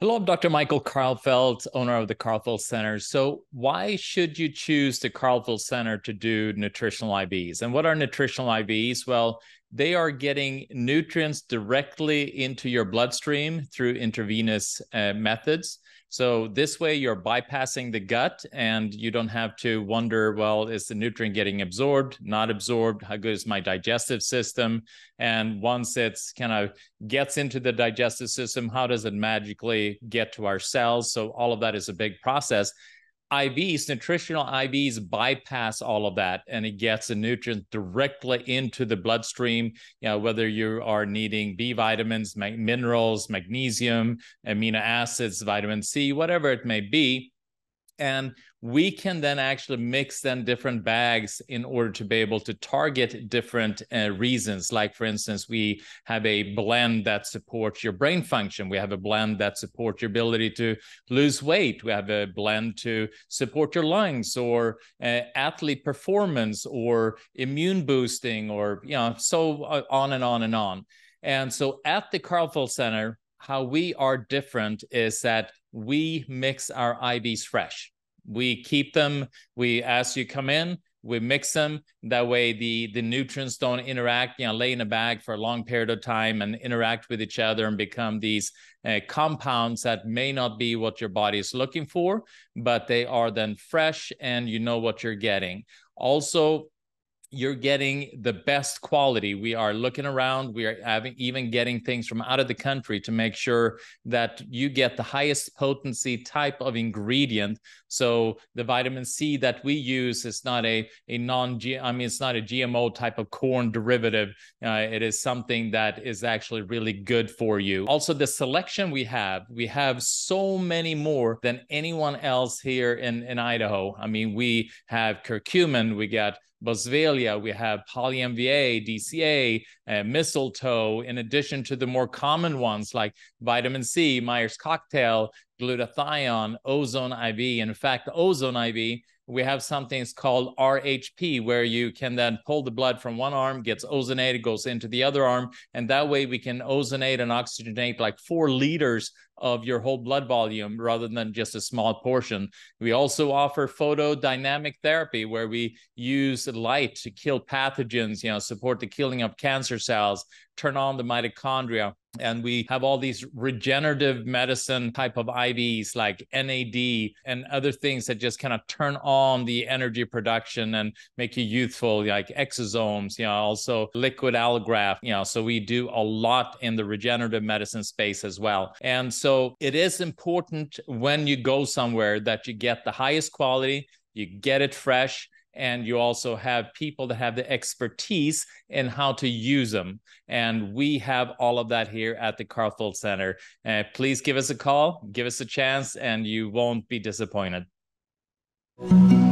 Hello, I'm Dr. Michael Karlfeldt, owner of the Karlfeldt Center. So, why should you choose the Karlfeldt Center to do nutritional IVs? And what are nutritional IVs? Well, they are getting nutrients directly into your bloodstream through intravenous uh, methods. So this way you're bypassing the gut and you don't have to wonder, well, is the nutrient getting absorbed, not absorbed? How good is my digestive system? And once it's kind of gets into the digestive system, how does it magically get to our cells? So all of that is a big process. IVs, nutritional IVs bypass all of that and it gets the nutrient directly into the bloodstream. You know, whether you are needing B vitamins, minerals, magnesium, amino acids, vitamin C, whatever it may be, and we can then actually mix then different bags in order to be able to target different uh, reasons. Like for instance we have a blend that supports your brain function. We have a blend that supports your ability to lose weight. We have a blend to support your lungs or uh, athlete performance or immune boosting or you know so uh, on and on and on. And so at the Karlfeldt Center how we are different is that we mix our IVs fresh. We keep them, we as you come in, we mix them. That way the the nutrients don't interact, you know, lay in a bag for a long period of time and interact with each other and become these uh, compounds that may not be what your body is looking for, but they are then fresh and you know what you're getting. Also, you're getting the best quality. We are looking around. We are having even getting things from out of the country to make sure that you get the highest potency type of ingredient. So the vitamin C that we use is not a a non I mean it's not a GMO type of corn derivative. Uh, it is something that is actually really good for you. Also, the selection we have, we have so many more than anyone else here in in Idaho. I mean, we have curcumin, we got Boswellia, we have poly-MVA, DCA, uh, mistletoe, in addition to the more common ones like vitamin C, Myers cocktail, glutathione, ozone IV. In fact, ozone IV we have something called RHP, where you can then pull the blood from one arm, gets ozonated, goes into the other arm, and that way we can ozonate and oxygenate like four liters of your whole blood volume rather than just a small portion. We also offer photodynamic therapy, where we use light to kill pathogens, you know, support the killing of cancer cells, turn on the mitochondria and we have all these regenerative medicine type of IVs like NAD and other things that just kind of turn on the energy production and make you youthful, like exosomes, you know, also liquid allograft, you know. So we do a lot in the regenerative medicine space as well. And so it is important when you go somewhere that you get the highest quality, you get it fresh and you also have people that have the expertise in how to use them. And we have all of that here at the Karlfeldt Center. Uh, please give us a call, give us a chance, and you won't be disappointed. Thank you.